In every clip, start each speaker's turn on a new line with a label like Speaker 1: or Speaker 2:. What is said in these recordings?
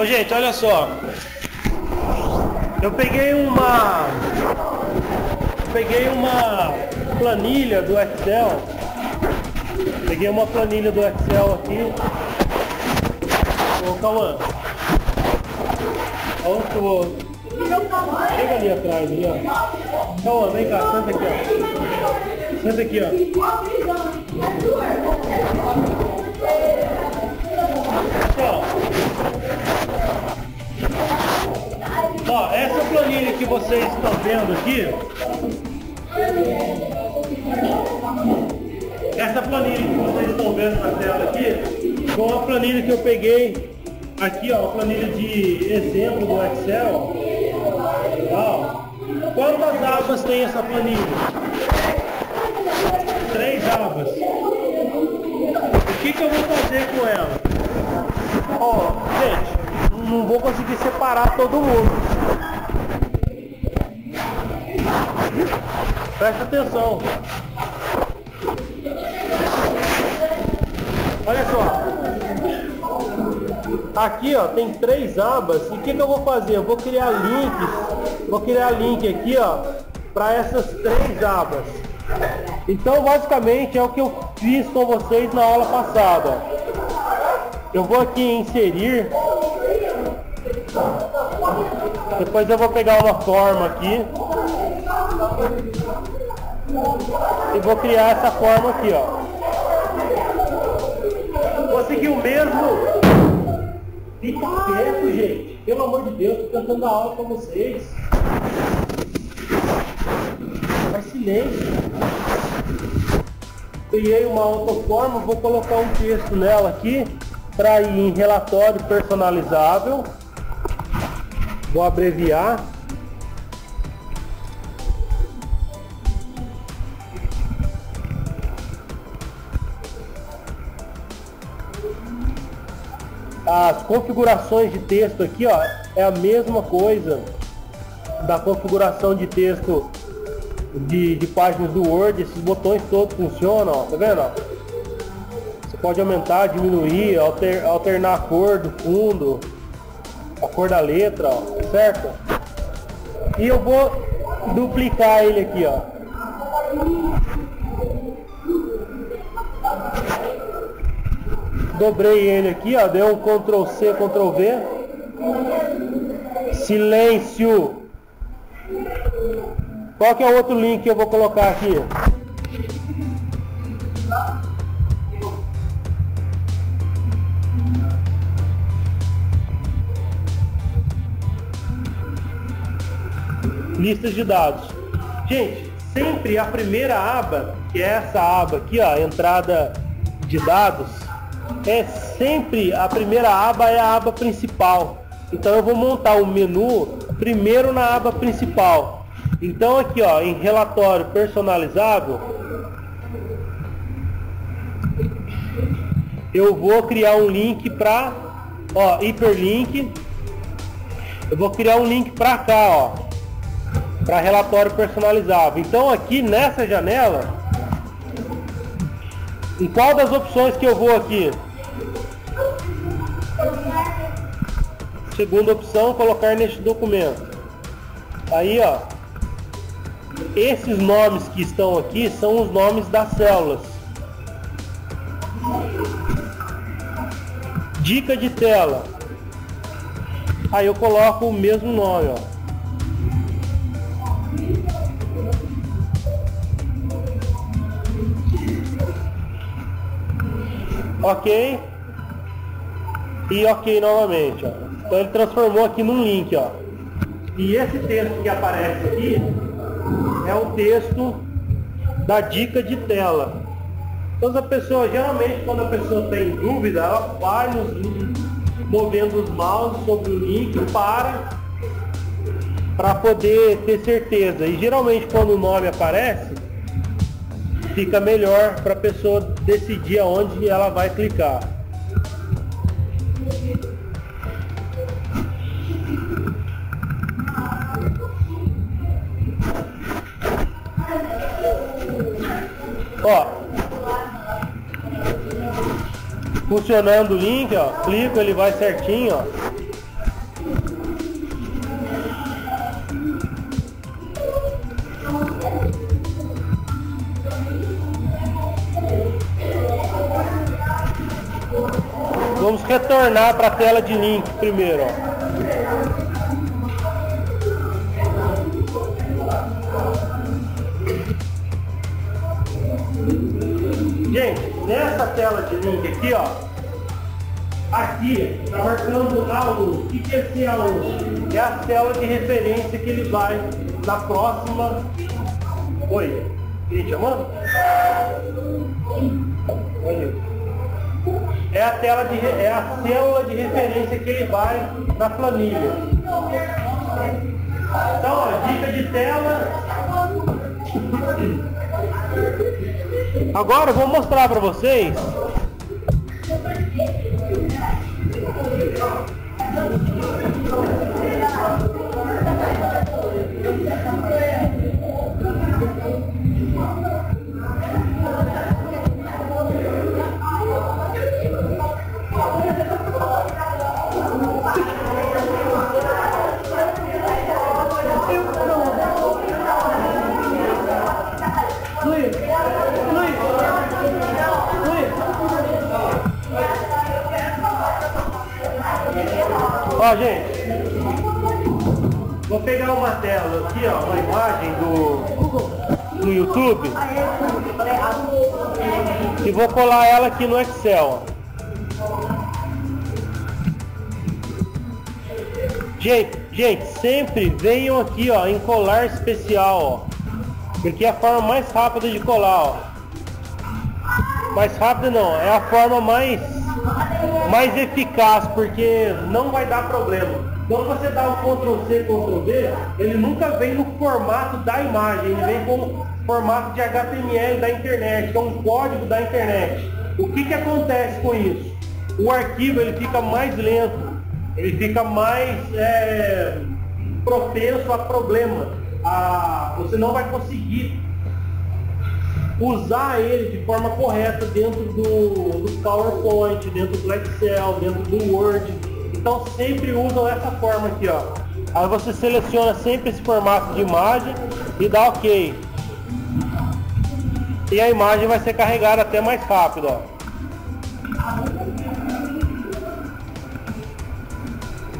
Speaker 1: Ô gente, olha só. Eu peguei uma. Peguei uma planilha do Excel. Peguei uma planilha do Excel aqui. Ô Cauã. Que eu vou? Chega ali atrás, ali, ó. Cauã, vem cá, senta aqui, ó. Senta aqui. Ó. vendo aqui, essa planilha que vocês estão vendo na tela aqui, foi uma planilha que eu peguei aqui, ó, planilha de exemplo do Excel. Ó, quantas abas tem essa planilha? Três abas. O que, que eu vou fazer com ela? Ó, gente, não vou conseguir separar todo mundo. Presta atenção. Olha só. Aqui ó, tem três abas. E o que, que eu vou fazer? Eu vou criar links. Vou criar link aqui ó, para essas três abas. Então basicamente é o que eu fiz com vocês na aula passada. Eu vou aqui em inserir. Depois eu vou pegar uma forma aqui. E vou criar essa forma aqui, ó. Vou seguir o mesmo. Fica quieto, gente. Pelo amor de Deus, tô cantando a aula com vocês. Faz silêncio. Criei uma outra forma, vou colocar um texto nela aqui para ir em relatório personalizável. Vou abreviar. As configurações de texto aqui, ó, é a mesma coisa da configuração de texto de, de páginas do Word. Esses botões todos funcionam, ó, tá vendo? Ó? Você pode aumentar, diminuir, alter, alternar a cor do fundo, a cor da letra, ó, certo? E eu vou duplicar ele aqui, ó. Dobrei ele aqui, ó, deu um Ctrl C, Ctrl V. Silêncio. Qual que é o outro link que eu vou colocar aqui? Listas de dados. Gente, sempre a primeira aba, que é essa aba aqui, ó, entrada de dados, é sempre a primeira aba é a aba principal. Então eu vou montar o menu primeiro na aba principal. Então aqui ó, em relatório personalizável, eu vou criar um link para ó, hiperlink. Eu vou criar um link para cá, ó, para relatório personalizável. Então aqui nessa janela, em qual das opções que eu vou aqui? Segunda opção, colocar neste documento. Aí, ó. Esses nomes que estão aqui são os nomes das células. Dica de tela. Aí eu coloco o mesmo nome, ó. Ok. E ok novamente, ó. Então ele transformou aqui num link, ó. E esse texto que aparece aqui é o texto da dica de tela. Então a pessoa, geralmente quando a pessoa tem dúvida, ela vai nos, movendo os mouse sobre o link para para poder ter certeza. E geralmente quando o nome aparece, fica melhor para a pessoa decidir aonde ela vai clicar. Ó. Funcionando o link, ó. Clico, ele vai certinho, ó. Vamos retornar para a tela de link primeiro, ó. Aqui, ó, aqui, está marcando A1. O que, que é esse A1? É a tela de referência que ele vai na próxima. Oi, quem chamando? Oi. É a tela de é a célula de referência que ele vai na planilha. Então, ó, dica de tela. Agora eu vou mostrar para vocês Thank you. Ó, gente. Vou pegar uma tela aqui, ó, uma imagem do, do YouTube. E vou colar ela aqui no Excel. Gente, gente, sempre venham aqui, ó, em colar especial, ó. Porque é a forma mais rápida de colar, ó. Mais rápida não, é a forma mais mais eficaz, porque não vai dar problema. Quando você dá o Ctrl C, Ctrl V, ele nunca vem no formato da imagem, ele vem com formato de HTML da internet, que é um código da internet. O que, que acontece com isso? O arquivo ele fica mais lento, ele fica mais é, propenso a problema. A, você não vai conseguir usar ele de forma correta dentro do, do PowerPoint, dentro do Excel, dentro do Word. Então sempre usam essa forma aqui, ó. Aí você seleciona sempre esse formato de imagem e dá OK. E a imagem vai ser carregada até mais rápido, ó.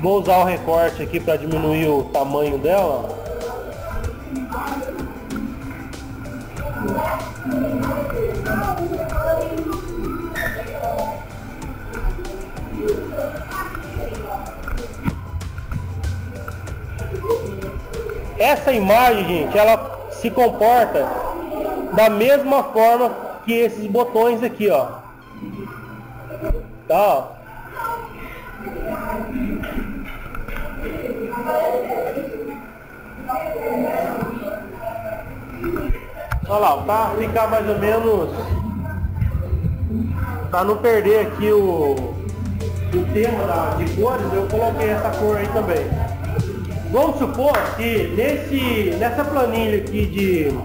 Speaker 1: Vou usar o recorte aqui para diminuir o tamanho dela. Essa imagem, gente, ela se comporta da mesma forma que esses botões aqui, ó. Tá, ó. Olha lá, tá? Ficar mais ou menos para não perder aqui o, o tema da, de cores, eu coloquei essa cor aí também. Vamos supor que nesse, nessa planilha aqui de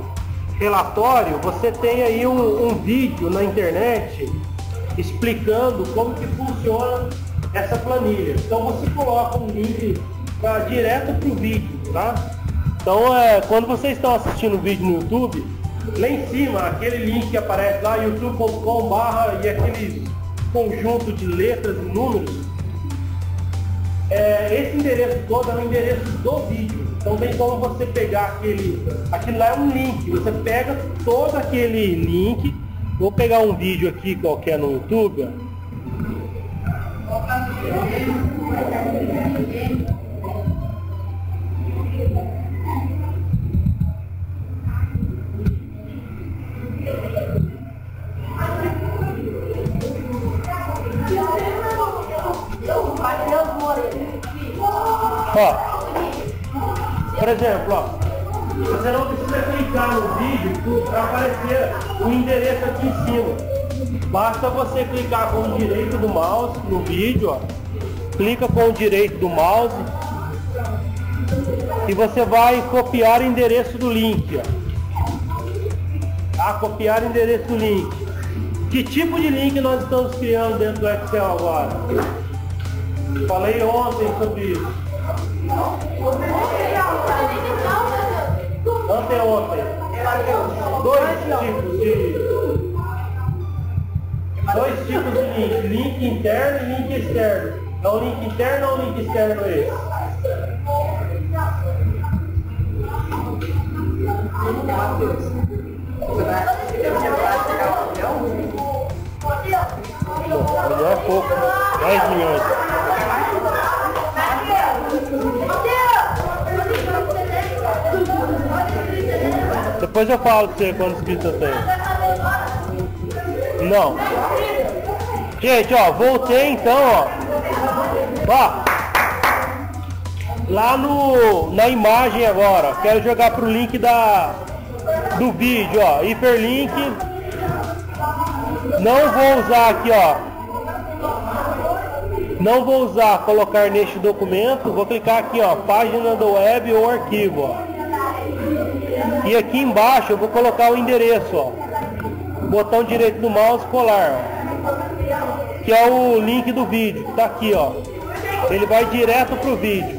Speaker 1: relatório, você tem aí um, um vídeo na internet explicando como que funciona essa planilha. Então você coloca um link pra, direto para o vídeo, tá? Então é, quando vocês estão assistindo o vídeo no YouTube, lá em cima, aquele link que aparece lá, youtube.com barra e aquele conjunto de letras e números, é, esse endereço todo é o endereço do vídeo. Então tem como você pegar aquele. Aquilo lá é um link. Você pega todo aquele link. Vou pegar um vídeo aqui qualquer no YouTube. Ó, por exemplo, ó, você não precisa clicar no vídeo para aparecer o endereço aqui em cima. Basta você clicar com o direito do mouse no vídeo, ó. Clica com o direito do mouse e você vai copiar o endereço do link, ó. Tá? Copiar o endereço do link. Que tipo de link nós estamos criando dentro do Excel agora? Falei ontem sobre isso. Anteontem. Dois tipos de. dois tipos de link, link interno e link externo. É um link interno ou um link externo esse? Milhão é pouco, 10 milhões. Depois eu falo pra você quantos inscritos eu tenho. Não. Gente, ó, voltei então, ó. Ó. Lá no, na imagem agora, quero jogar pro link da, do vídeo, ó. Hiperlink. Não vou usar aqui, ó. Não vou usar colocar neste documento. Vou clicar aqui, ó. Página do web ou arquivo, ó. E aqui embaixo eu vou colocar o endereço, ó. Botão direito do mouse colar, ó. Que é o link do vídeo. Tá aqui, ó. Ele vai direto pro vídeo.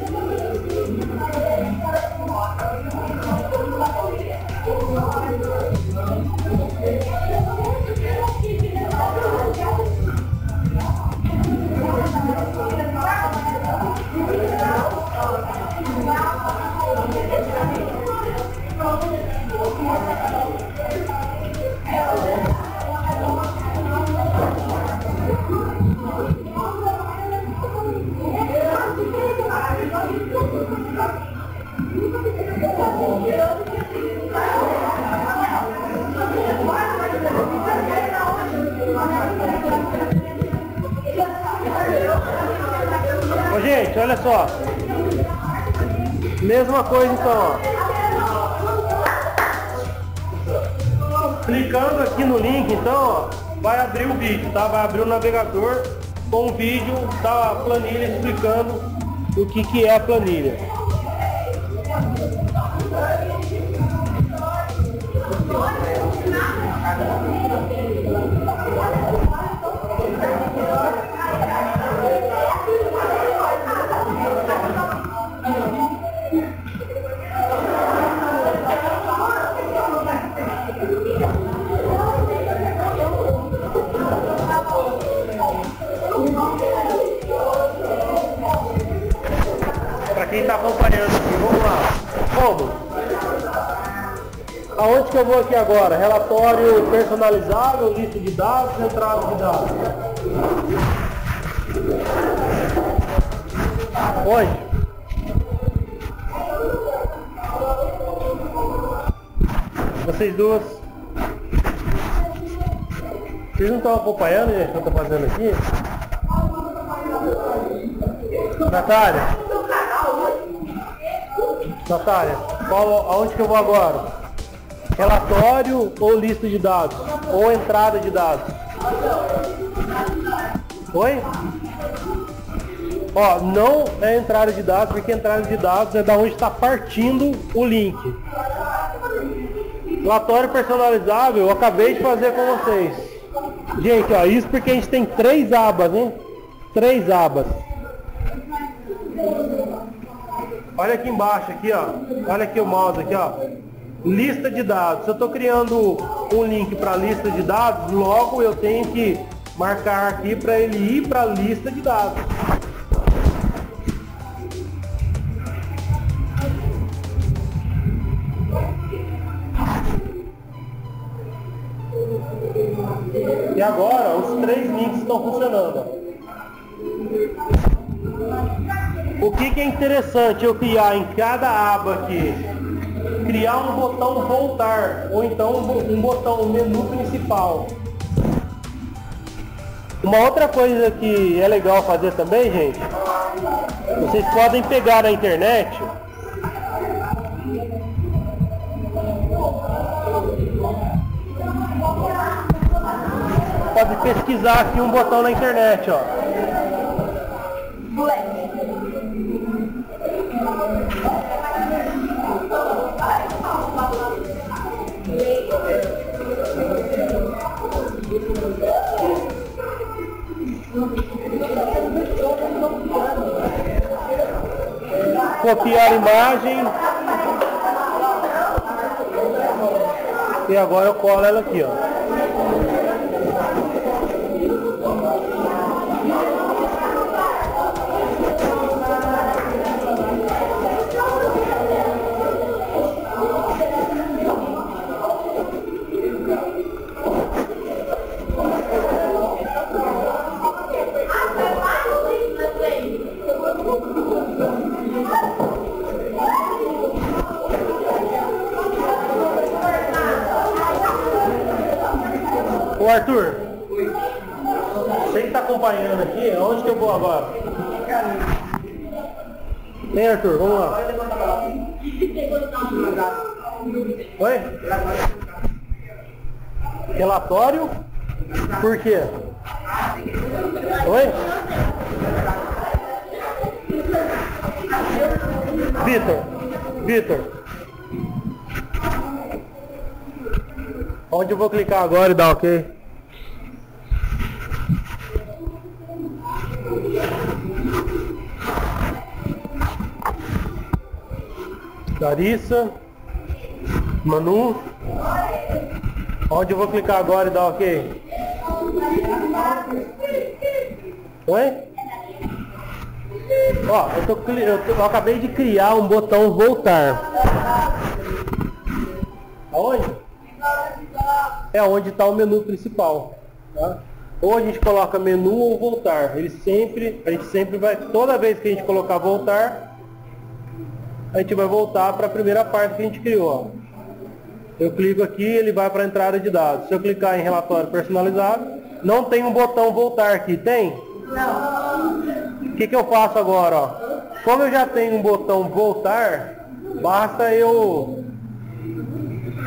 Speaker 1: Mesma coisa então, ó. Clicando aqui no link, então, ó, vai abrir o vídeo, tá? Vai abrir o navegador com o vídeo da planilha explicando o que, que é a planilha. Aonde que eu vou aqui agora? Relatório personalizável, lista de dados, entrada de dados. Onde? Vocês duas. Vocês não estão acompanhando, o que eu estou fazendo aqui? Natália? Natália, qual, aonde que eu vou agora? Relatório ou lista de dados? Ou entrada de dados? Oi? Ó, não é entrada de dados, porque entrada de dados é da onde está partindo o link. Relatório personalizável, eu acabei de fazer com vocês. Gente, ó, isso porque a gente tem três abas, hein? Três abas. Olha aqui embaixo, aqui, ó. Olha aqui o mouse, aqui, ó. Lista de dados. Se eu estou criando um link para lista de dados, logo eu tenho que marcar aqui para ele ir para a lista de dados. E agora os três links estão funcionando. O que, que é interessante eu criar em cada aba aqui? Criar um botão voltar, ou então um botão menu principal. Uma outra coisa que é legal fazer também, gente, vocês podem pegar na internet pode pesquisar aqui um botão na internet, ó. Copiar a imagem. E agora eu colo ela aqui, ó. Arthur, você que tá acompanhando aqui, aonde que eu vou agora? Vem Arthur, vamos lá. Oi? Relatório? Por quê? Oi? Vitor, Vitor. Onde eu vou clicar agora e dar ok? Larissa. Manu. Onde eu vou clicar agora e dar ok? Oi? Ó, eu, tô, eu, tô, eu acabei de criar um botão voltar. Aonde? É onde está o menu principal. Tá? Ou a gente coloca menu ou voltar. Ele sempre, a gente sempre vai, toda vez que a gente colocar voltar, a gente vai voltar para a primeira parte que a gente criou. Eu clico aqui, ele vai para a entrada de dados. Se eu clicar em relatório personalizado, não tem um botão voltar aqui, tem? Não. O que, que eu faço agora? Ó? Como eu já tenho um botão voltar, basta eu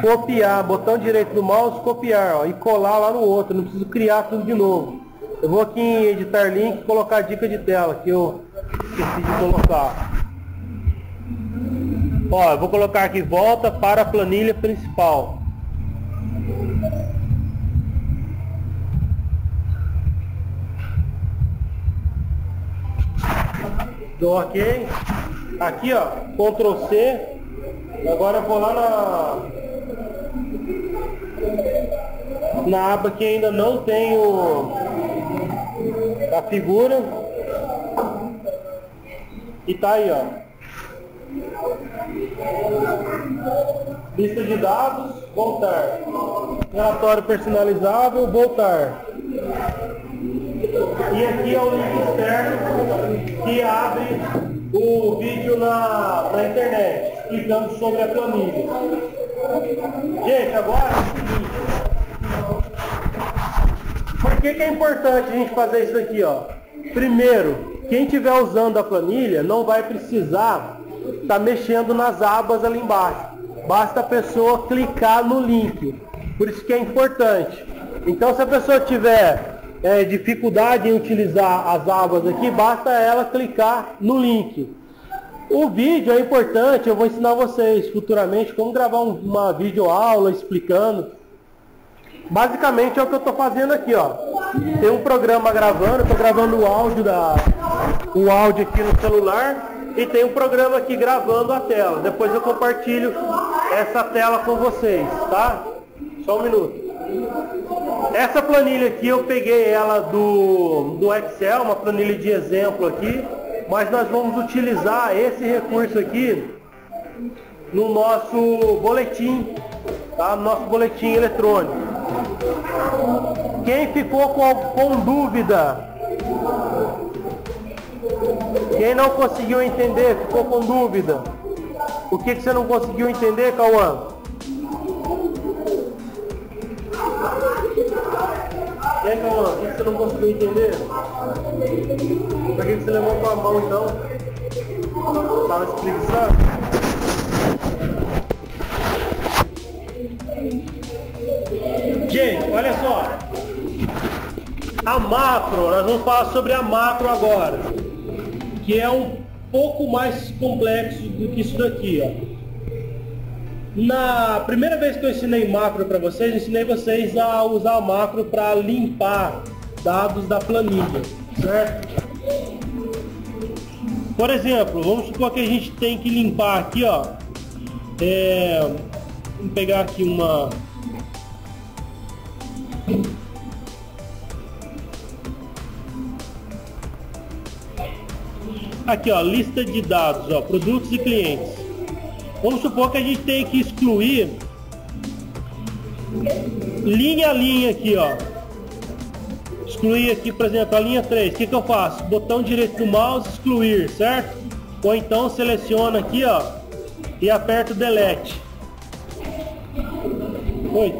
Speaker 1: copiar, botão direito do mouse, copiar ó, e colar lá no outro. Não preciso criar tudo de novo. Eu vou aqui em editar link e colocar a dica de tela que eu esqueci de colocar. Ó, eu vou colocar aqui volta para a planilha principal. Dou ok. Aqui ó, Ctrl C. Agora eu vou lá na, na aba que ainda não tenho a figura. E tá aí ó. Lista de dados, voltar. Relatório personalizável, voltar. E aqui é o link externo que abre o vídeo na, na internet, explicando sobre a planilha. Gente, agora é o seguinte. Por que, que é importante a gente fazer isso aqui? Ó? Primeiro, quem estiver usando a planilha não vai precisar está mexendo nas abas ali embaixo. Basta a pessoa clicar no link. Por isso que é importante. Então se a pessoa tiver é, dificuldade em utilizar as abas aqui, basta ela clicar no link. O vídeo é importante, eu vou ensinar vocês futuramente como gravar uma videoaula explicando. Basicamente é o que eu estou fazendo aqui, ó. Tem um programa gravando, estou gravando o áudio, da, o áudio aqui no celular e tem um programa aqui gravando a tela. Depois eu compartilho essa tela com vocês, tá? Só um minuto. Essa planilha aqui eu peguei ela do, do Excel, uma planilha de exemplo aqui, mas nós vamos utilizar esse recurso aqui no nosso boletim, tá? No nosso boletim eletrônico. Quem ficou com, com dúvida quem não conseguiu entender, ficou com dúvida. O que, que você não conseguiu entender, Cauã? E aí, Cauã, o que, você não conseguiu entender? Por que, que você levantou a mão então? Estava espreguiçando? Gente, olha só. A macro, nós vamos falar sobre a macro agora que é um pouco mais complexo do que isso daqui. Ó. Na primeira vez que eu ensinei macro para vocês, ensinei vocês a usar macro para limpar dados da planilha, certo? Por exemplo, vamos supor que a gente tem que limpar aqui, ó. É, vamos pegar aqui uma Aqui, ó, lista de dados, ó, produtos e clientes. Vamos supor que a gente tem que excluir linha a linha aqui, ó. Excluir aqui, por exemplo, a linha 3. O que, que eu faço? Botão direito do mouse, excluir, certo? Ou então seleciona aqui, ó, e aperta o delete. Oi.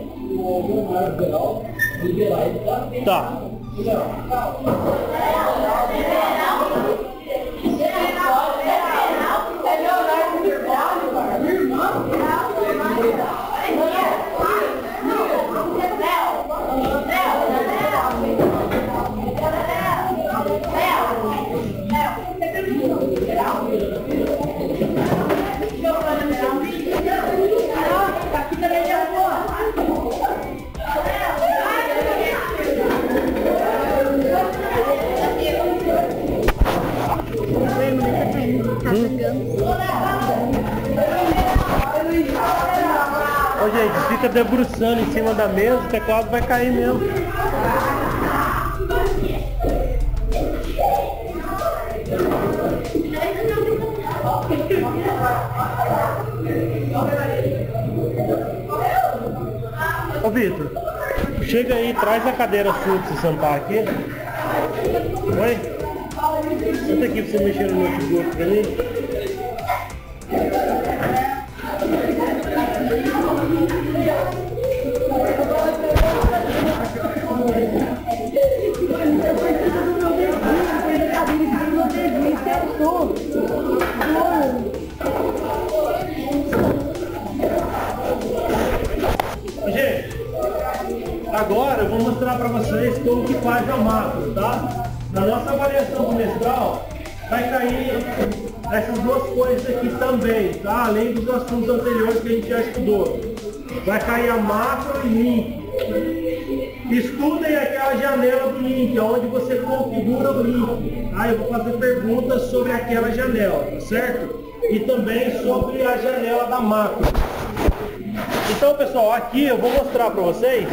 Speaker 1: Tá. Fica debruçando em cima da mesa, o teclado vai cair mesmo. Ô Vitor, chega aí, traz a cadeira sua pra você sentar aqui. Oi? Senta aqui pra você mexer no notebook pra mim. A macro, tá? Na nossa avaliação semestral vai cair essas duas coisas aqui também, tá? Além dos assuntos anteriores que a gente já estudou. Vai cair a macro e link. Estudem aquela janela do link, onde você configura o link. Tá? Eu vou fazer perguntas sobre aquela janela, tá certo? E também sobre a janela da macro. Então, pessoal, aqui eu vou mostrar para vocês.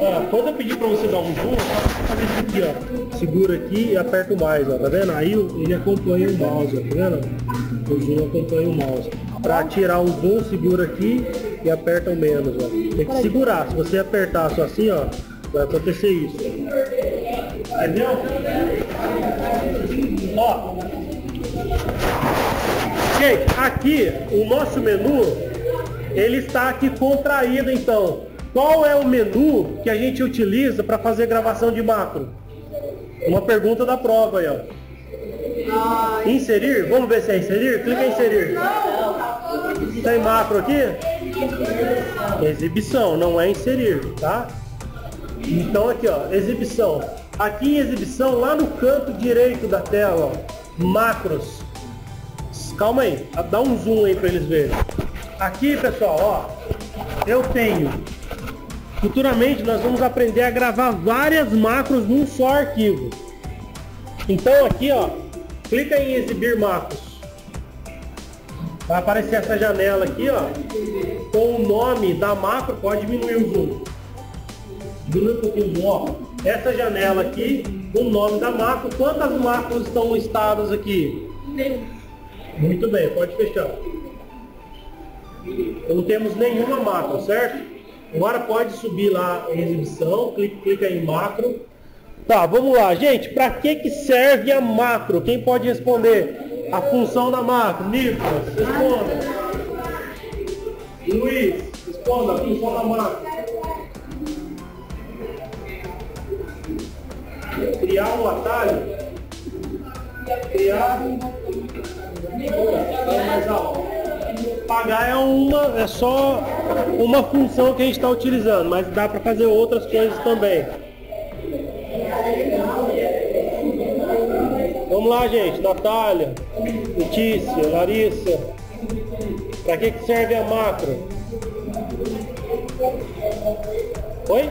Speaker 1: Ó, quando eu pedir para você dar um zoom, aqui, ó. Segura aqui e aperta mais, ó. Tá vendo? Aí ele acompanha o mouse, ó. Tá vendo? O zoom acompanha o mouse. Para tirar um zoom, segura aqui e aperta o menos, ó. Tem que segurar. Se você apertar só assim, ó, vai acontecer isso. Entendeu? Ó. Gente, aqui o nosso menu ele está aqui contraído então. Qual é o menu que a gente utiliza para fazer gravação de macro? Uma pergunta da prova aí, ó. Inserir? Vamos ver se é inserir? Clica em inserir. Tem macro aqui? Exibição, não é inserir, tá? Então aqui, ó, exibição. Aqui em exibição, lá no canto direito da tela, ó, macros. Calma aí, dá um zoom aí para eles verem. Aqui, pessoal, ó, eu tenho. Futuramente nós vamos aprender a gravar várias macros num só arquivo. Então aqui, ó, clica em exibir macros. Vai aparecer essa janela aqui, ó, com o nome da macro, pode diminuir o zoom. Diminui um pouquinho o zoom, ó. Essa janela aqui, com o nome da macro, quantas macros estão listadas aqui? Muito bem, pode fechar. Não temos nenhuma macro, certo? Agora pode subir lá em exibição, clica, clica em macro. Tá, vamos lá, gente. Para que que serve a macro? Quem pode responder? A função da macro. Nicolas, responda. Luiz, responda a função da macro. Criar um atalho. Criar mais alto pagar é uma é só uma função que a gente está utilizando, mas dá para fazer outras coisas também. Vamos lá, gente. Natália, Letícia, Larissa. Para que, que serve a macro? Oi?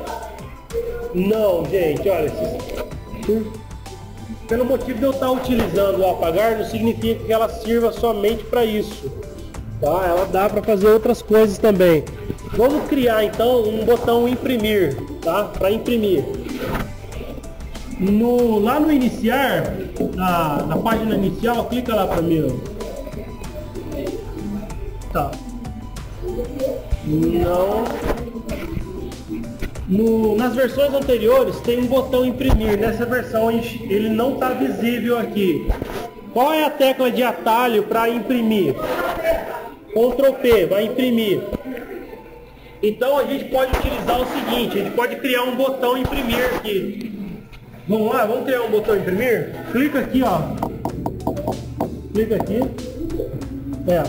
Speaker 1: Não, gente, olha. Pelo motivo de eu estar utilizando o apagar, não significa que ela sirva somente para isso tá? Ela dá para fazer outras coisas também. Vamos criar então um botão imprimir, tá? Para imprimir. No, lá no iniciar, na, na página inicial, clica lá para mim. Tá. Não. No, nas versões anteriores tem um botão imprimir. Nessa versão ele não está visível aqui. Qual é a tecla de atalho para imprimir? Ctrl P, vai imprimir. Então a gente pode utilizar o seguinte, a gente pode criar um botão imprimir aqui. Vamos lá, vamos criar um botão imprimir? Clica aqui, ó. Clica aqui. É.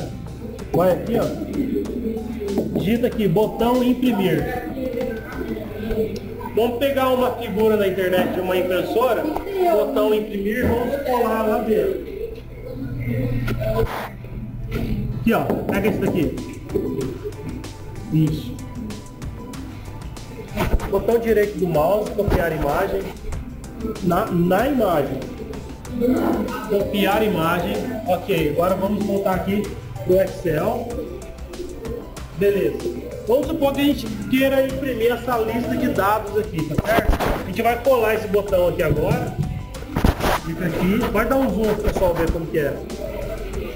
Speaker 1: Vai aqui, ó. Digita aqui, botão imprimir. Vamos pegar uma figura na internet de uma impressora, botão imprimir, vamos colar lá dentro. Aqui, ó. Pega esse daqui. Isso. Botão direito do mouse, copiar imagem. Na, na imagem. Copiar imagem. Ok, agora vamos voltar aqui pro Excel. Beleza. Vamos supor que a gente queira imprimir essa lista de dados aqui, tá certo? A gente vai colar esse botão aqui agora. Clica aqui. Pode dar um zoom para o pessoal ver como que é.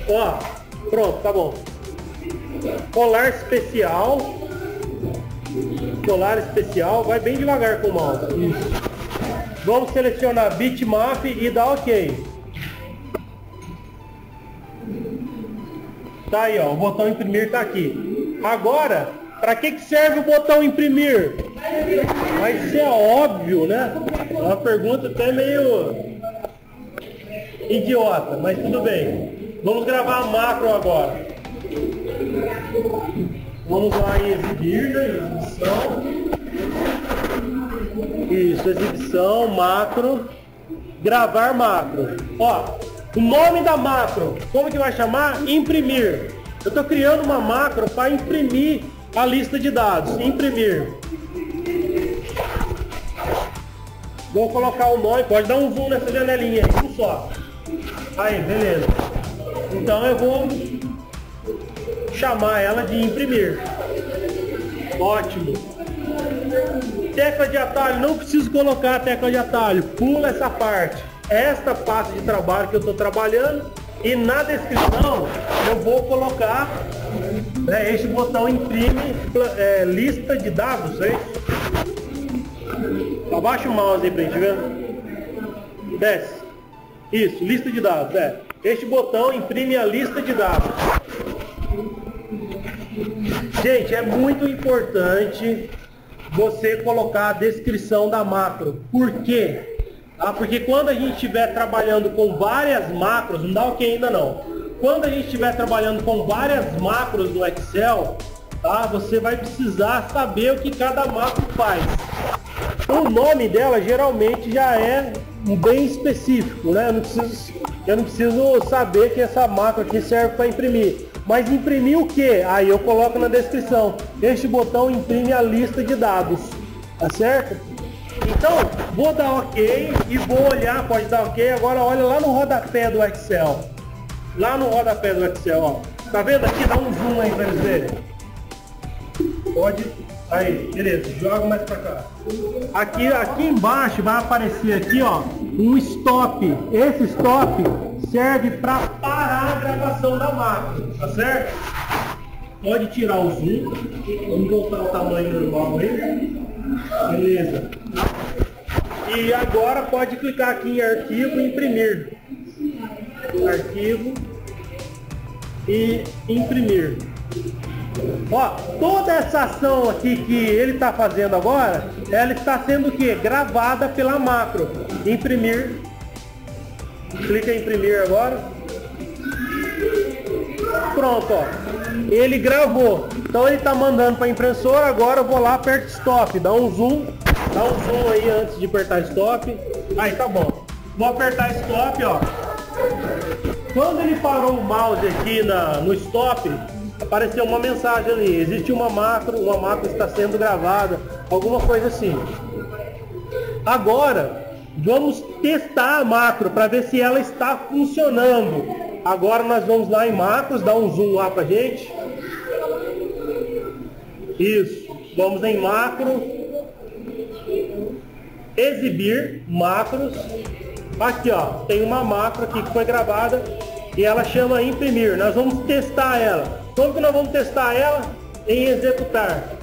Speaker 1: Ó, pronto, tá bom. Colar especial. Colar especial. Vai bem devagar com o mouse. Isso. Vamos selecionar bitmap e dar OK. Tá aí, ó. O botão imprimir tá aqui. Agora, para que, que serve o botão imprimir? Vai ser óbvio, né? É uma pergunta até meio idiota, mas tudo bem. Vamos gravar a macro agora. Vamos lá em exibir, né? Exibição. Isso, exibição, macro. Gravar macro. Ó, o nome da macro, como que vai chamar? Imprimir. Eu estou criando uma macro para imprimir a lista de dados. Imprimir. Vou colocar o nome, pode dar um zoom nessa janelinha aí, um só. Aí, beleza. Então eu vou chamar ela de imprimir. Ótimo. Tecla de atalho, não preciso colocar a tecla de atalho, pula essa parte. Esta parte de trabalho que eu estou trabalhando e na descrição eu vou colocar né, este botão imprime é, lista de dados, é Abaixa o mouse aí pra gente ver. Desce. Isso, lista de dados, é. Este botão imprime a lista de dados. Gente, é muito importante você colocar a descrição da macro. Por quê? Ah, porque quando a gente estiver trabalhando com várias macros, não dá ok ainda não. Quando a gente estiver trabalhando com várias macros no Excel, tá? você vai precisar saber o que cada macro faz. O nome dela geralmente já é bem específico, né? Não preciso, eu não preciso saber que essa macro aqui serve para imprimir. Mas imprimir o que? Aí eu coloco na descrição. Este botão imprime a lista de dados. Tá certo? Então, vou dar ok e vou olhar, pode dar ok. Agora olha lá no rodapé do Excel. Lá no rodapé do Excel, ó. Tá vendo aqui? Dá um zoom aí para eles verem. Pode. Aí, beleza. Joga mais para cá. Aqui, aqui embaixo vai aparecer aqui, ó, um stop. Esse stop serve para parar a gravação da máquina, tá certo? Pode tirar o zoom. Vamos voltar ao tamanho normal aí. Beleza. E agora pode clicar aqui em arquivo e imprimir. Arquivo e imprimir. Ó, toda essa ação aqui que ele está fazendo agora, ela está sendo o que? Gravada pela macro. Imprimir. Clica em imprimir agora. Pronto, ó. Ele gravou. Então ele está mandando para a impressora, agora eu vou lá, aperto stop, dá um zoom, dá um zoom aí antes de apertar stop. Aí tá bom. Vou apertar stop, ó. Quando ele parou o mouse aqui na, no stop, apareceu uma mensagem ali, existe uma macro, uma macro está sendo gravada, alguma coisa assim. Agora, vamos testar a macro para ver se ela está funcionando. Agora nós vamos lá em macros, dar um zoom lá pra gente. Isso. Vamos em macro. Exibir macros. Aqui, ó. Tem uma macro aqui que foi gravada e ela chama imprimir. Nós vamos testar ela. Como que nós vamos testar ela? Em executar.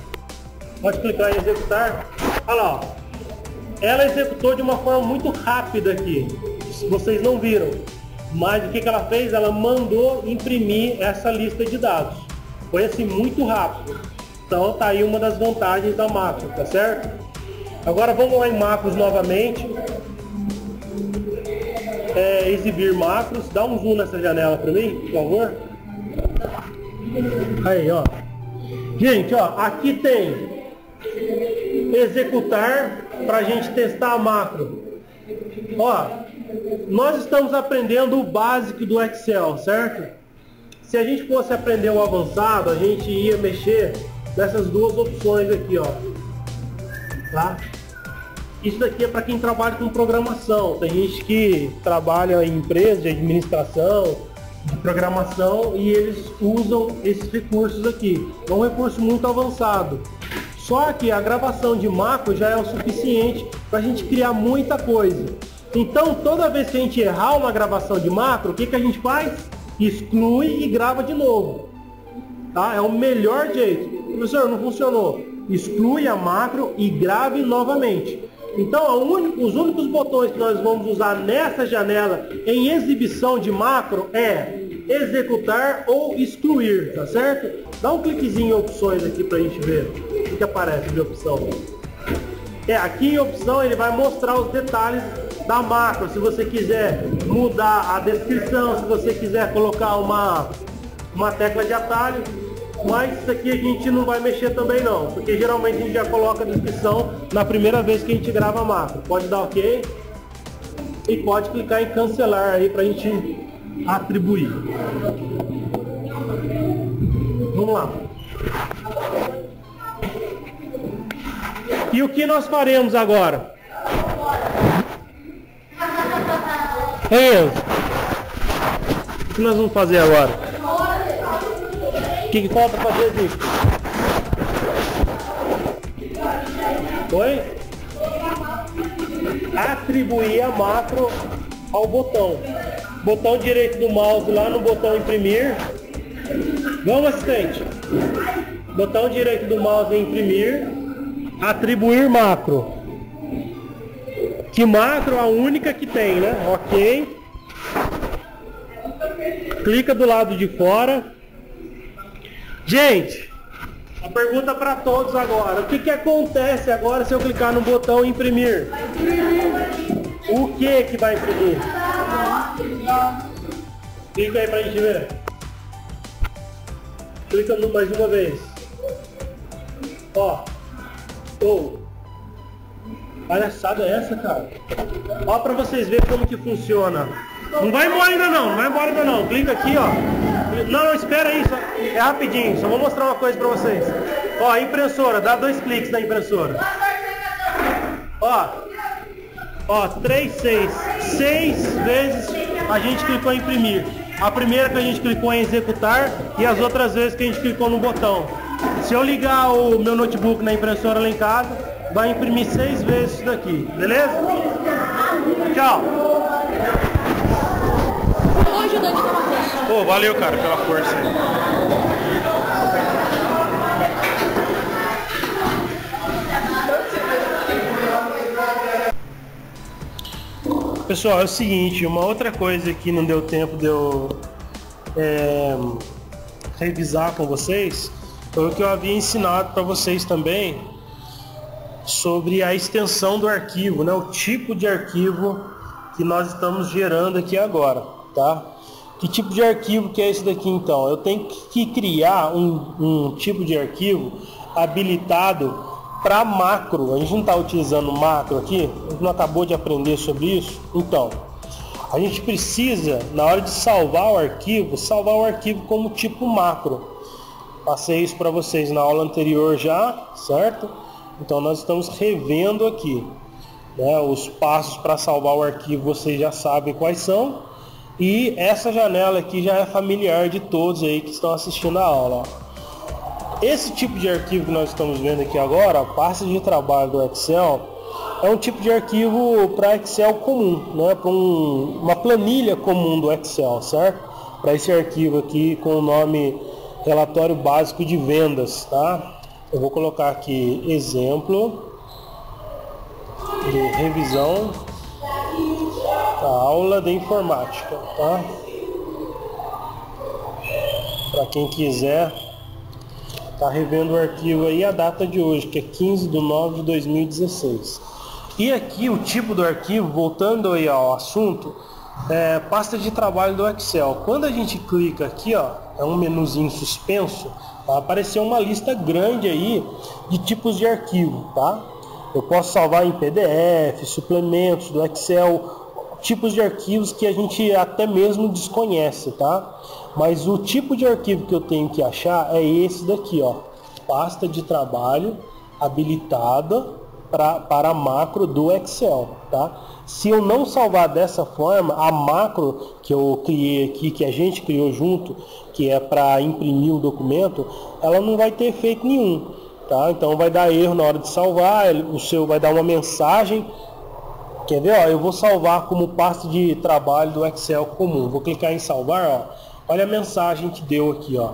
Speaker 1: Pode clicar em executar. Olha lá, ó. Ela executou de uma forma muito rápida aqui. Vocês não viram. Mas o que, que ela fez? Ela mandou imprimir essa lista de dados. Foi assim muito rápido. Então tá aí uma das vantagens da macro, tá certo? Agora vamos lá em macros novamente. É, exibir macros. Dá um zoom nessa janela para mim, por favor. Aí, ó. Gente, ó, aqui tem executar para a gente testar a macro. Ó, nós estamos aprendendo o básico do Excel, certo? Se a gente fosse aprender o avançado, a gente ia mexer nessas duas opções aqui, ó. Tá? Isso daqui é para quem trabalha com programação. Tem gente que trabalha em empresas de administração, de programação e eles usam esses recursos aqui. É um recurso muito avançado. Só que a gravação de macro já é o suficiente para a gente criar muita coisa. Então, toda vez que a gente errar uma gravação de macro, o que, que a gente faz? Exclui e grava de novo. Tá? É o melhor jeito. Professor, não funcionou. Exclui a macro e grave novamente. Então, único, os únicos botões que nós vamos usar nessa janela em exibição de macro é executar ou excluir, tá certo? Dá um cliquezinho em opções aqui para a gente ver o que, que aparece de opção. É, aqui em opção ele vai mostrar os detalhes da macro, se você quiser mudar a descrição, se você quiser colocar uma, uma tecla de atalho, mas isso aqui a gente não vai mexer também não, porque geralmente a gente já coloca a descrição na primeira vez que a gente grava a macro. Pode dar ok e pode clicar em cancelar aí para a gente atribuir. Vamos lá. E o que nós faremos agora? Enzo, o que nós vamos fazer agora? O que, que falta fazer, Zico? Oi? Atribuir a macro ao botão. Botão direito do mouse lá no botão imprimir. Vamos, assistente. Botão direito do mouse em imprimir. Atribuir macro. Que macro a única que tem, né? Ok. Clica do lado de fora. Gente, a pergunta para todos agora. O que, que acontece agora se eu clicar no botão imprimir? O que que vai imprimir? Clica aí pra gente ver. Clica no mais uma vez. Ó. Oh. Palhaçada é essa, cara? Ó pra vocês verem como que funciona. Não vai embora ainda não, não vai embora ainda não. Clica aqui, ó. Não, espera aí, só, é rapidinho. Só vou mostrar uma coisa pra vocês. Ó, impressora, dá dois cliques na impressora. Ó, ó, 3, 6. Seis vezes a gente clicou em imprimir. A primeira que a gente clicou em executar e as outras vezes que a gente clicou no botão. Se eu ligar o meu notebook na impressora lá em casa, vai imprimir seis vezes isso daqui, beleza? Tchau. Pô, valeu, cara, pela força. Pessoal, é o seguinte, uma outra coisa que não deu tempo de eu é, revisar com vocês foi o que eu havia ensinado para vocês também sobre a extensão do arquivo, né? o tipo de arquivo que nós estamos gerando aqui agora, tá? Que tipo de arquivo que é esse daqui então? Eu tenho que criar um, um tipo de arquivo habilitado para macro. A gente não está utilizando macro aqui, a gente não acabou de aprender sobre isso. Então, a gente precisa, na hora de salvar o arquivo, salvar o arquivo como tipo macro. Passei isso para vocês na aula anterior já, certo? Então nós estamos revendo aqui. Né? Os passos para salvar o arquivo vocês já sabem quais são. E essa janela aqui já é familiar de todos aí que estão assistindo a aula. Esse tipo de arquivo que nós estamos vendo aqui agora, pasta de trabalho do Excel, é um tipo de arquivo para Excel comum, né? para um, uma planilha comum do Excel, certo? Para esse arquivo aqui com o nome relatório básico de vendas, tá? Eu vou colocar aqui exemplo de revisão da aula de informática, tá? Para quem quiser Tá revendo o arquivo aí a data de hoje, que é 15 de 9 de 2016. E aqui o tipo do arquivo, voltando aí ao assunto, é pasta de trabalho do Excel. Quando a gente clica aqui, ó, é um menuzinho suspenso, vai aparecer uma lista grande aí de tipos de arquivo, tá? Eu posso salvar em PDF, suplementos do Excel, tipos de arquivos que a gente até mesmo desconhece, tá? Mas o tipo de arquivo que eu tenho que achar é esse daqui, ó. Pasta de trabalho habilitada pra, para macro do Excel, tá? Se eu não salvar dessa forma, a macro que eu criei aqui, que a gente criou junto, que é para imprimir o documento, ela não vai ter efeito nenhum, tá? Então vai dar erro na hora de salvar, o seu vai dar uma mensagem Quer ver? Ó, eu vou salvar como pasta de trabalho do Excel comum. Vou clicar em salvar, ó. Olha a mensagem que deu aqui, ó.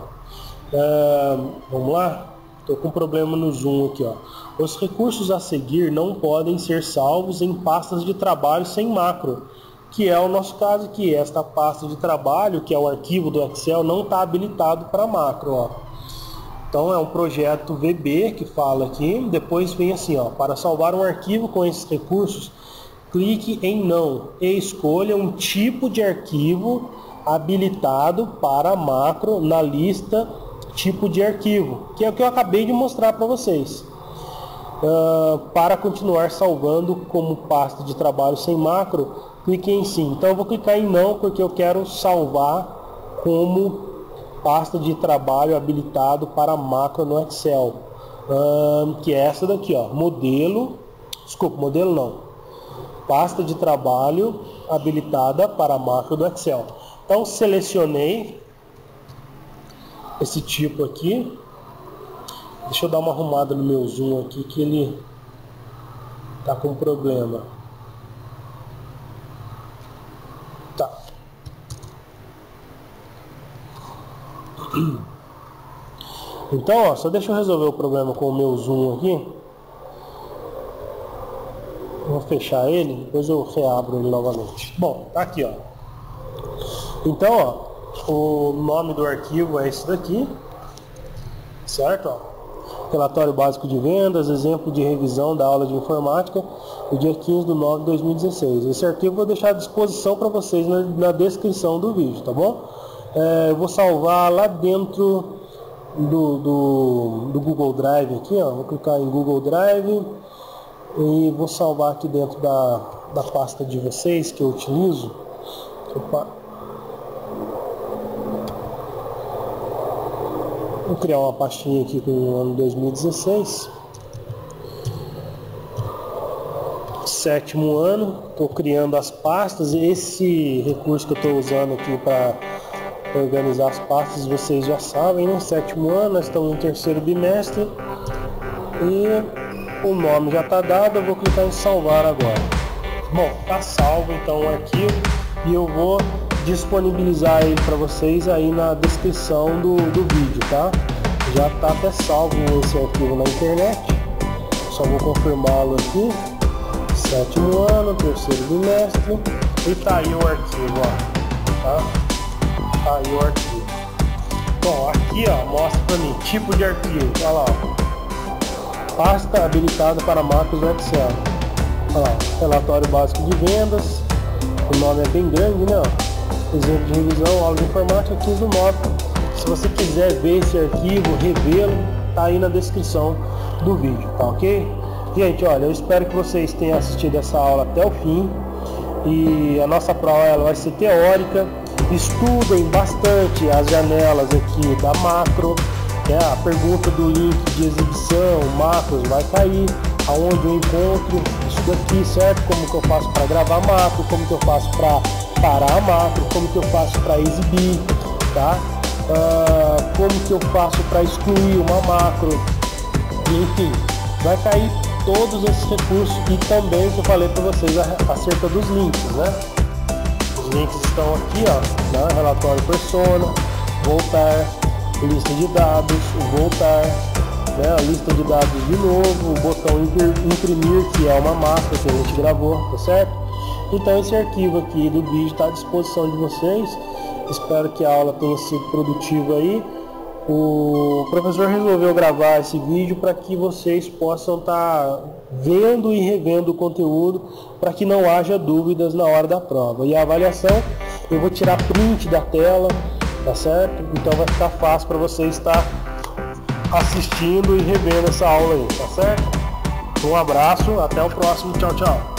Speaker 1: Uh, vamos lá? Estou com problema no zoom aqui, ó. Os recursos a seguir não podem ser salvos em pastas de trabalho sem macro, que é o nosso caso aqui. Esta pasta de trabalho, que é o arquivo do Excel, não está habilitado para macro, ó. Então é um projeto VB que fala aqui. Depois vem assim, ó. Para salvar um arquivo com esses recursos, clique em não e escolha um tipo de arquivo habilitado para macro na lista tipo de arquivo, que é o que eu acabei de mostrar para vocês. Uh, para continuar salvando como pasta de trabalho sem macro, clique em sim. Então eu vou clicar em não porque eu quero salvar como pasta de trabalho habilitado para macro no Excel. Uh, que é essa daqui, ó, modelo, desculpa, modelo não, pasta de trabalho habilitada para macro do Excel. Então selecionei esse tipo aqui. Deixa eu dar uma arrumada no meu zoom aqui que ele tá com problema. Tá. Então, ó, só deixa eu resolver o problema com o meu zoom aqui. Vou fechar ele, depois eu reabro ele novamente. Bom, tá aqui, ó. Então, ó, o nome do arquivo é esse daqui, certo? Ó. Relatório básico de vendas, exemplo de revisão da aula de informática, do dia 15 de 9 de 2016. Esse arquivo eu vou deixar à disposição para vocês na, na, descrição do vídeo, tá bom? É, eu vou salvar lá dentro do, do, do, Google Drive aqui, ó. Vou clicar em Google Drive e vou salvar aqui dentro da, da pasta de vocês que eu utilizo. Opa. Vou criar uma pastinha aqui com o ano 2016. Sétimo ano, estou criando as pastas. Esse recurso que eu estou usando aqui para organizar as pastas, vocês já sabem, né? Sétimo ano, nós estamos no terceiro bimestre. E o nome já está dado, eu vou clicar em salvar agora. Bom, está salvo então o arquivo e eu vou disponibilizar ele para vocês aí na descrição do, do vídeo, tá? Já está até salvo esse arquivo na internet. Só vou confirmá-lo aqui. Sétimo ano, terceiro bimestre. E tá aí o arquivo, ó. Tá? Tá aí o arquivo. Bom, aqui ó, mostra para mim tipo de arquivo. Olha lá, ó. Pasta habilitada para macros no Excel. Olha lá, relatório básico de vendas. O nome é bem grande, né? Exemplo de revisão, aula de informática 15 do 9. Se você quiser ver esse arquivo, revê-lo, tá aí na descrição do vídeo, tá ok? Gente, olha, eu espero que vocês tenham assistido essa aula até o fim. E a nossa prova ela vai ser teórica. Estudem bastante as janelas aqui da macro. Né? A pergunta do link de exibição, macros, vai cair. Aonde eu encontro isso daqui, certo? Como que eu faço para gravar macro, como que eu faço para parar a macro, como que eu faço para exibir, tá? Uh, como que eu faço para excluir uma macro, enfim, vai cair todos esses recursos e também que eu falei para vocês acerca dos links, né? Os links estão aqui, ó, né? relatório persona, voltar, lista de dados, voltar, né? a lista de dados de novo, o botão imprimir, que é uma macro que a gente gravou, tá certo? Então esse arquivo aqui do vídeo está à disposição de vocês. Espero que a aula tenha sido produtiva aí. o professor resolveu gravar esse vídeo para que vocês possam estar tá vendo e revendo o conteúdo para que não haja dúvidas na hora da prova. E a avaliação, eu vou tirar print da tela, tá certo? Então vai ficar fácil para vocês estar assistindo e revendo essa aula aí, tá certo? Um abraço, até o próximo, tchau, tchau.